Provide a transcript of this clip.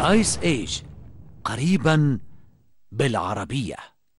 آيس ايج قريبا بالعربية.